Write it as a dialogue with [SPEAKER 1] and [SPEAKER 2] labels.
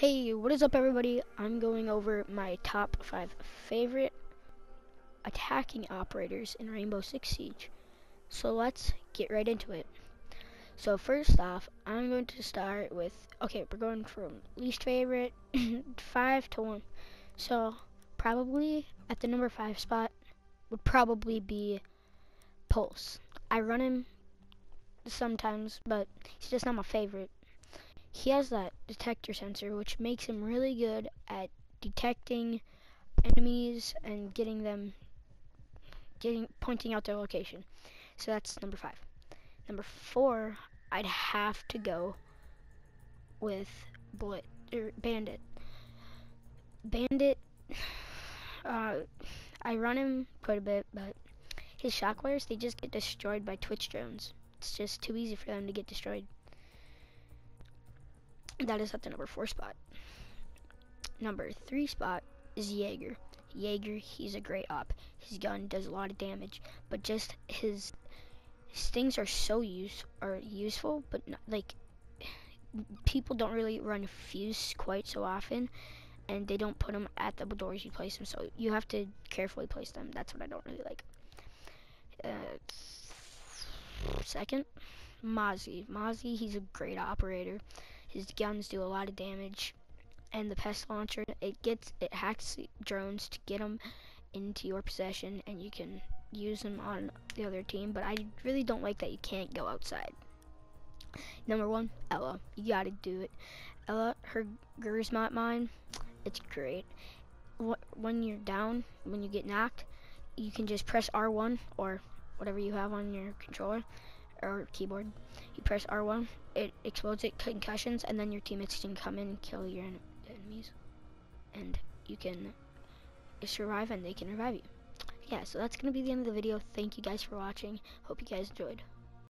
[SPEAKER 1] Hey, what is up everybody? I'm going over my top 5 favorite attacking operators in Rainbow Six Siege. So let's get right into it. So first off, I'm going to start with, okay, we're going from least favorite, 5 to 1. So probably at the number 5 spot would probably be Pulse. I run him sometimes, but he's just not my favorite he has that detector sensor, which makes him really good at detecting enemies and getting them, getting pointing out their location. So that's number five. Number four, I'd have to go with Bullet or Bandit. Bandit, uh, I run him quite a bit, but his shockwires they just get destroyed by Twitch drones. It's just too easy for them to get destroyed. That is at the number four spot. Number three spot is Jaeger. Jaeger, he's a great op. His gun does a lot of damage, but just his his things are so use are useful, but not, like people don't really run fuse quite so often, and they don't put them at the doors you place them. So you have to carefully place them. That's what I don't really like. Uh, second, Mozzie. Mozzie, he's a great operator. His guns do a lot of damage, and the pest launcher it gets it hacks drones to get them into your possession, and you can use them on the other team. But I really don't like that you can't go outside. Number one, Ela. You gotta do it. Ela, her Grzmot mine, it's great. When you're down, when you get knocked, you can just press R1 or whatever you have on your controller or keyboard. You press R1, it explodes it concussions, and then your teammates can come in and kill your en enemies, and you can survive, and they can revive you. Yeah, so that's gonna be the end of the video. Thank you guys for watching. Hope you guys enjoyed.